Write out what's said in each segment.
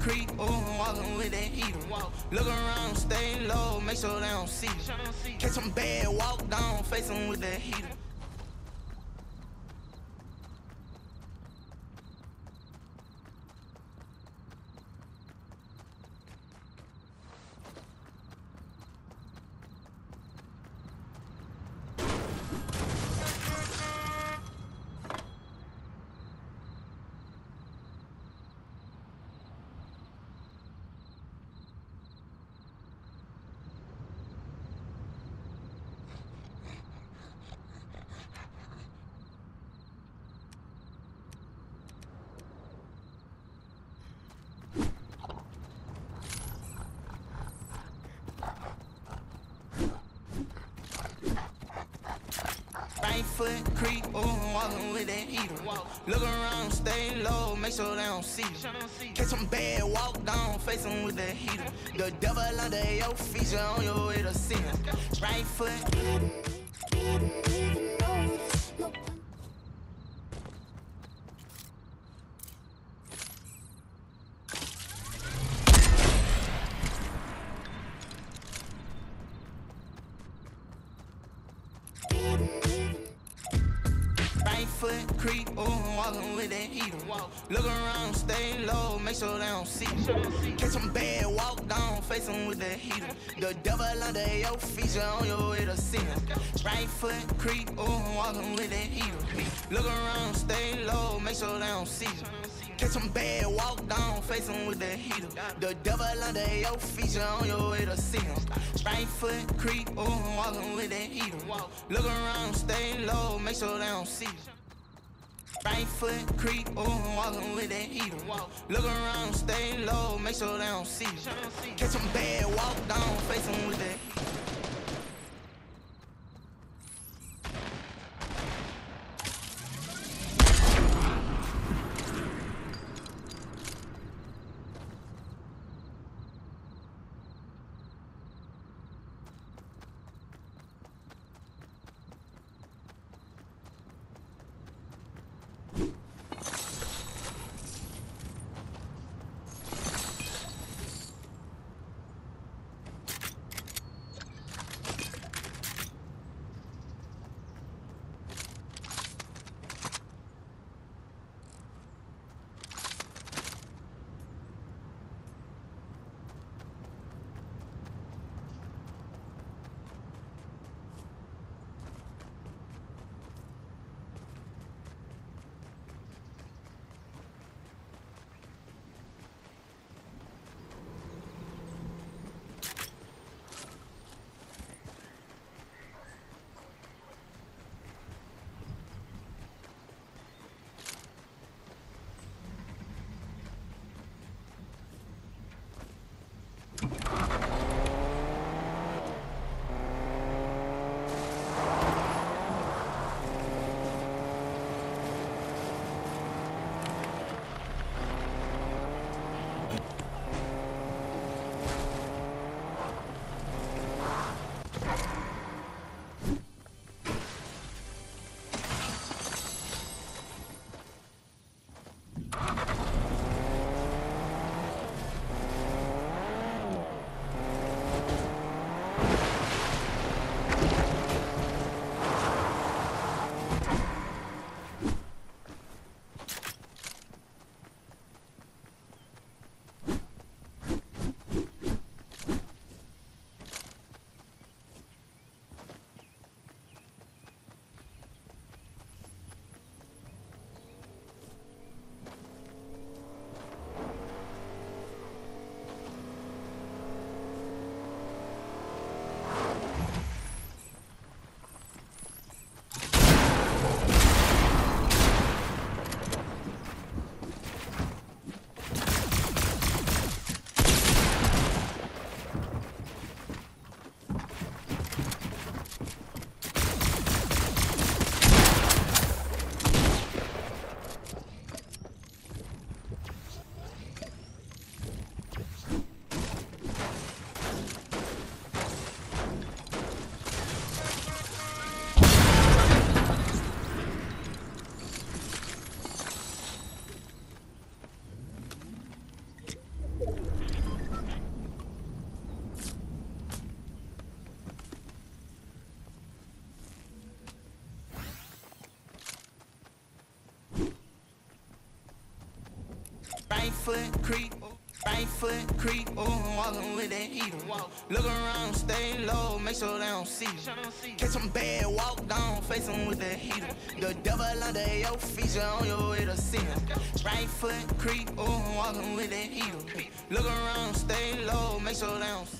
creep, ooh, walking with that heater. Look around, stay low, make sure they don't see you. Catch them bad, walk down, face them with that heater. Right foot creep, ooh, walking with that heater. Look around, stay low, make sure they don't see you. Catch them bad, walk down, face them with that heater. The devil under your feet, you on your way to sin. Right foot. Creep, ooh, walking with that heater. Look around, stay low, make sure they don't see you. Catch them bad, walk down, face them with that heater. The devil under your feet, you on your way to sin. Right foot creep, ooh, walking with that heater. Look around, stay low, make sure they don't see you. Catch them bad, walk down, face them with that heater. The devil under your feet, you on your way to sin. Right foot creep, ooh, walking with that heater. Look around, stay low, make sure they don't see you. Right foot creep, ooh, walking with that heater. Look around, stay low, make sure they don't see you. Catch them bad, walk down, face them with that foot creep. Right foot creep, oh, walking with that heater. Look around, stay low, make sure they don't see you. Catch some bad, walk down, face them with that heater. The devil under your feet, you on your way to him. Right foot creep, oh, walking with that heater. Look around, stay low, make sure they don't see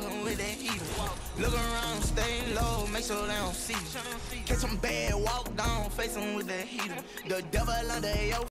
walking with that heater. Look around, stay low, make sure they don't see. you. Catch them bad, walk down, face them with that heater. The devil under your